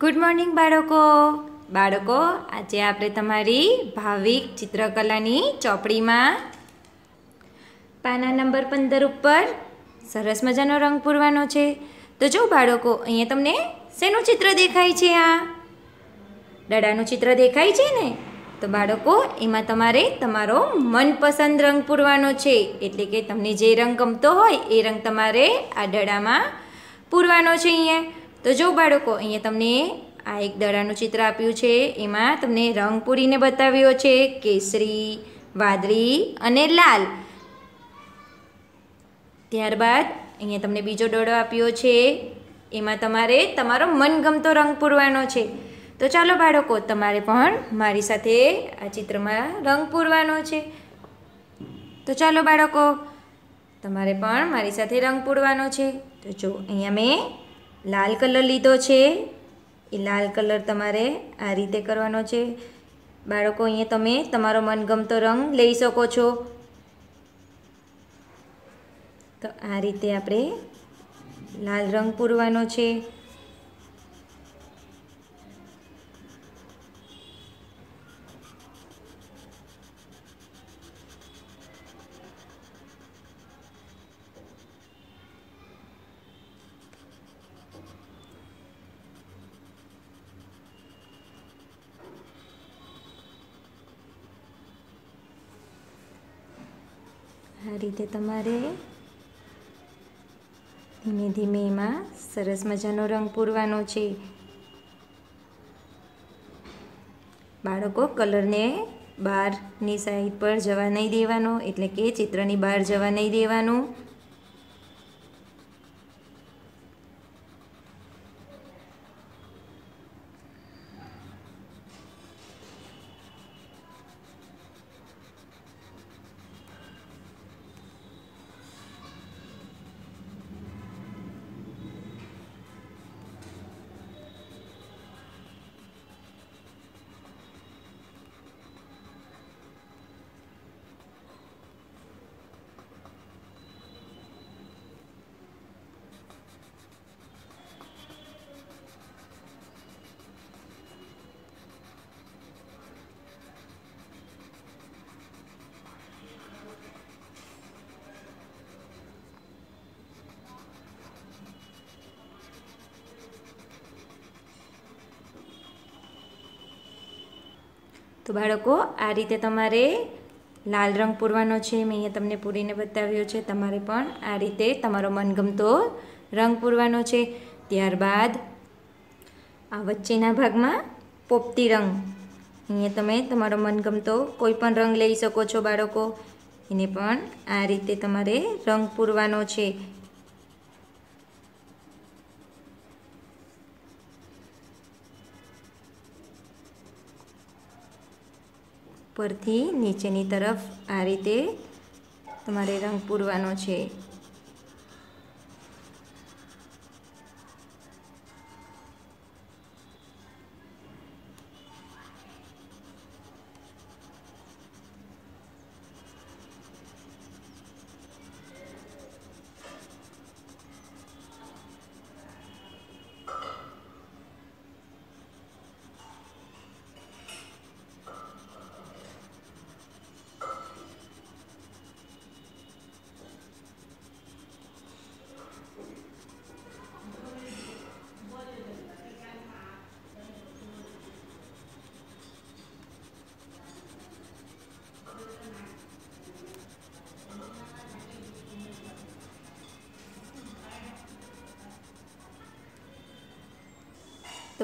Good morning બાળકો. બાળકો, આજે આપણે તમારી ભાવિક ચિત્રકલાની ચોપડીમાં પાના નંબર પંદર ઉપર સરસ મજાનો રંગ પૂરવાનો છે. તો જો બાળકો, અહીંયા તમને શેનું ચિત્ર દેખાય છે આ? દડાનું ચિત્ર દેખાય છે ને? તો બાળકો, એમાં તમારે તમારો મનપસંદ રંગ પૂરવાનો છે. એટલે કે તમને જે રંગ ગમતો હોય, એ રંગ તમારે આ દડામાં પૂરવાનો છે અહીંયા. તો જો બાળકો, અહીંયા તમને આ એક દડાનું ચિત્ર આપ્યું છે. એમાં તમને રંગ પૂરીને બતાવ્યો છે. કેસરી, વાદળી અને લાલ. ત્યારબાદ અહીંયા તમને બીજો દડો આપ્યો છે. એમાં તમારે તમારો મનગમતો રંગ પૂરવાનો છે. તો ચાલો બાળકો, તમારે પણ મારી સાથે આ ચિત્રમાં રંગ પૂરવાનો છે. તો ચાલો બાળકો, તમારે પણ મારી સાથે રંગ પૂરવાનો છે. તો જો, અહીંયા મેં લાલ કલર લીધો છે. એ લાલ કલર તમારે આ રીતે કરવાનો છે. બાળકો, અહીંયા તમે તમારો મનગમતો રંગ લઈ શકો છો. તો આ રીતે આપણે લાલ રંગ પૂરવાનો છે. આ રીતે તમારે ધીમે ધીમે એમાં સરસ મજાનો રંગ પૂરવાનો છે. બાળકો, કલરને બહારની સાઈડ પર જવા નહીં દેવાનો, એટલે કે ચિત્રની બહાર જવા નહીં દેવાનું. તો બાળકો, આ રીતે તમારે લાલ રંગ પૂરવાનો છે, મેં અહીંયા તમને પૂરીને બતાવ્યો છે, તમારે પણ આ રીતે તમારો મનગમતો રંગ પૂરવાનો છે. ત્યારબાદ આ વચ્ચેના ભાગમાં પોપતી રંગ. અહીંયા તમે તમારો મનગમતો કોઈ પણ રંગ લઈ શકો છો બાળકો. એને પણ આ રીતે તમારે રંગ પૂરવાનો છે. ઉપરથી નીચેની તરફ આ રીતે તમારે રંગ પૂરવાનો છે.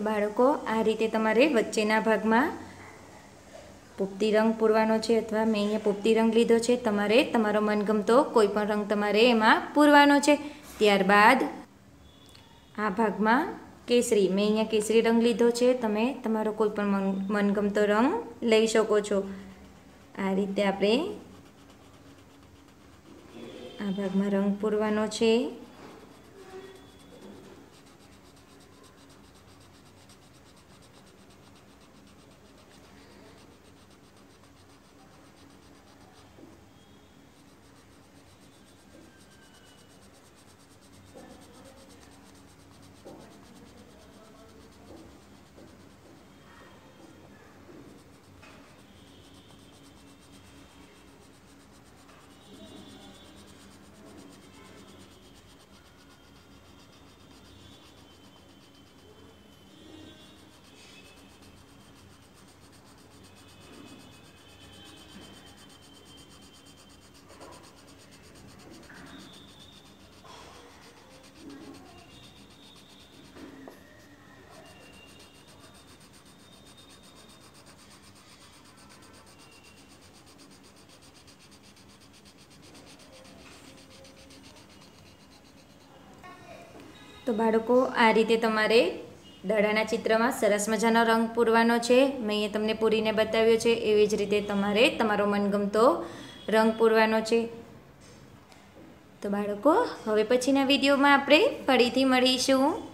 તો બાળકો, આ રીતે તમારે વચ્ચેના ભાગમાં પોપતી રંગ પૂરવાનો છે અથવા મેં અહીંયા પોપતી રંગ લીધો છે, તમારે તમારો મનગમતો કોઈ પણ રંગ તમારે એમાં પૂરવાનો છે. ત્યારબાદ આ ભાગમાં કેસરી, મેં અહીંયા કેસરી રંગ લીધો છે, તમે તમારો કોઈ પણ મન, મનગમતો રંગ લઈ શકો છો. આ રીતે આપણે આ ભાગમાં રંગ પૂરવાનો છે. તો બાળકો, આ રીતે તમારે દડાના ચિત્રમાં સરસ મજાનો રંગ પૂરવાનો છે. મેં અહીંયા તમને પૂરીને બતાવ્યો છે. એવી જ રીતે તમારે તમારો મનગમતો રંગ પૂરવાનો છે. તો બાળકો, હવે પછીના વિડીયોમાં આપણે ફરીથી મળીશું.